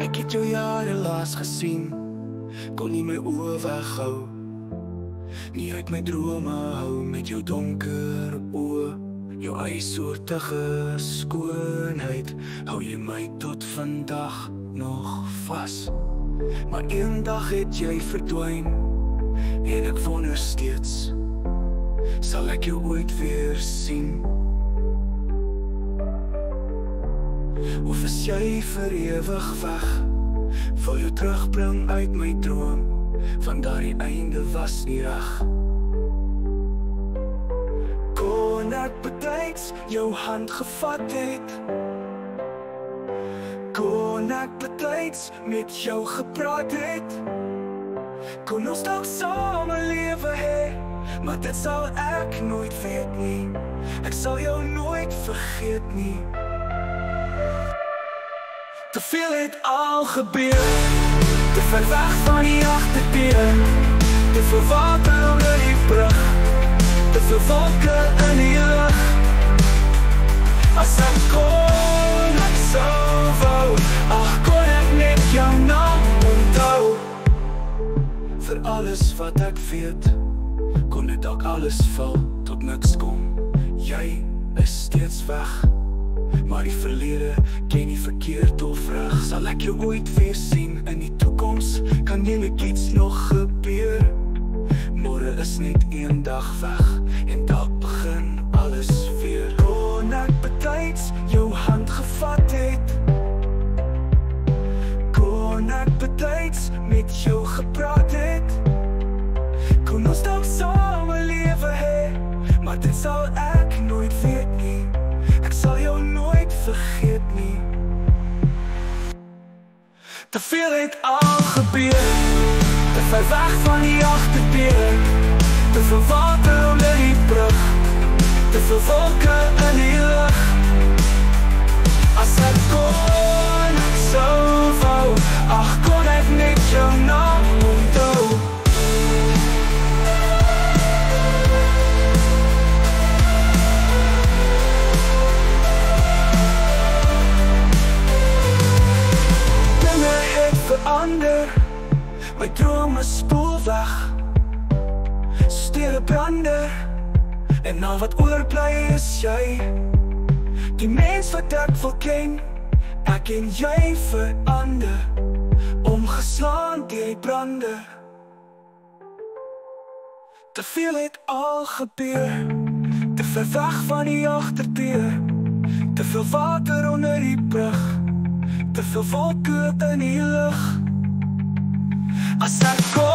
het jou jare laas gesien. Kon nie my oë weghou. Nie uit my drome hou met jou donker oë. Jou ijsoortige skoonheid Hou jy my tot vandag nog vas. Maar een dag het jy verdwijn En ek wonder steeds Sal ek jou ooit weer sien Of is jy vir ewig weg? Wil jou terugbring uit my droom Van daardie einde was nie reg. Kon ek betyds jou hand gevat het. Kon ek betyds met jou gepraat het. Kon ons dalk saam lewe hê Maar dit sal ek nooit weet nie. Ek sal jou nooit vergeet nie Te veel het al gebeur. Te ver weg van die agterdeur Te veel water onder die brug. Te veel wolke in die lug As ek kon, ek sou wou. Ach, kon ek net jou naam onthou. Vir alles wat ek weet Kon dit ook alles val tot niks kom. Jy is steeds weg Maar die verlede ken nie verkeerd of reg. Sal ek jou ooit weer sien in die toekoms? Kan nelik iets nog gebeur? Môre is net een dag weg En dalk begin alles weer. Kon ek betyds jou hand gevat het? Kon ek betyds met jou gepraat het? Kon ons dalk saam 'n lewe hê? Maar dit sal ek Te veel het al gebeur Te ver weg van die agterdeur Te veel water onder die brug. Te veel wolke in die lug drome spoel weg Stere brande En al wat oorbly is jy. Die mens wat ek wil ken Ek en jy verander. Omgeslaan deur die brande. Te veel het al gebeur. Te ver weg van die agterdeur. Te veel water onder die brug. Te veel wolke in die lug As ek